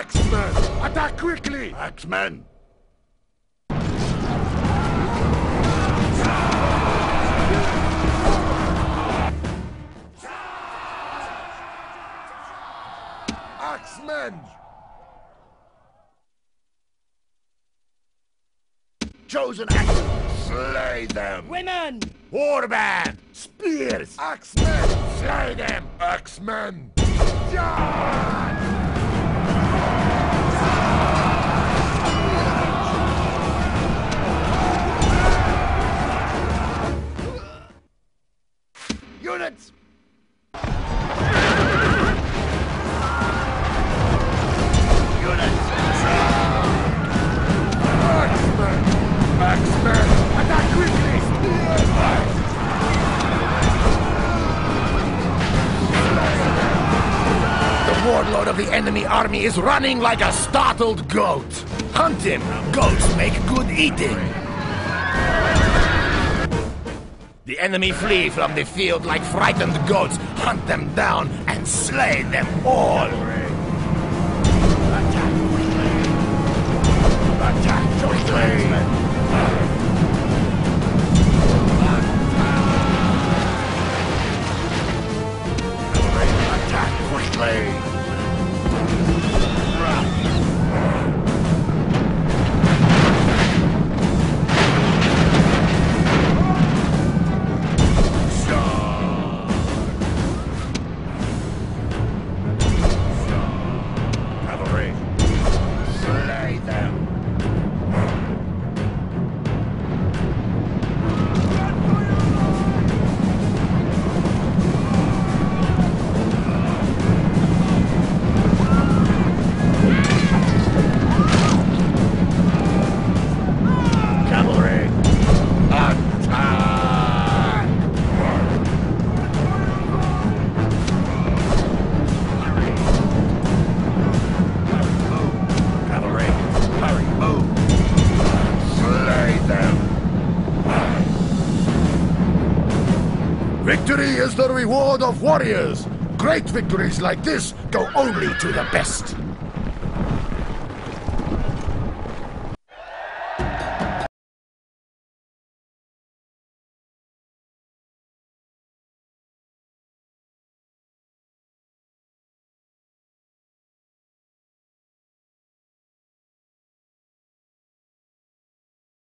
Axemen! Attack quickly! Axemen! Axemen! Chosen Axemen! Slay them! Women! Warband! Spears! Axemen! Slay them! Axemen! Charge! Units! Warlord of the enemy army is running like a startled goat. Hunt him! Goats make good eating. The enemy flee from the field like frightened goats. Hunt them down and slay them all. Attack quickly! Attack quickly! Victory is the reward of warriors! Great victories like this go only to the best!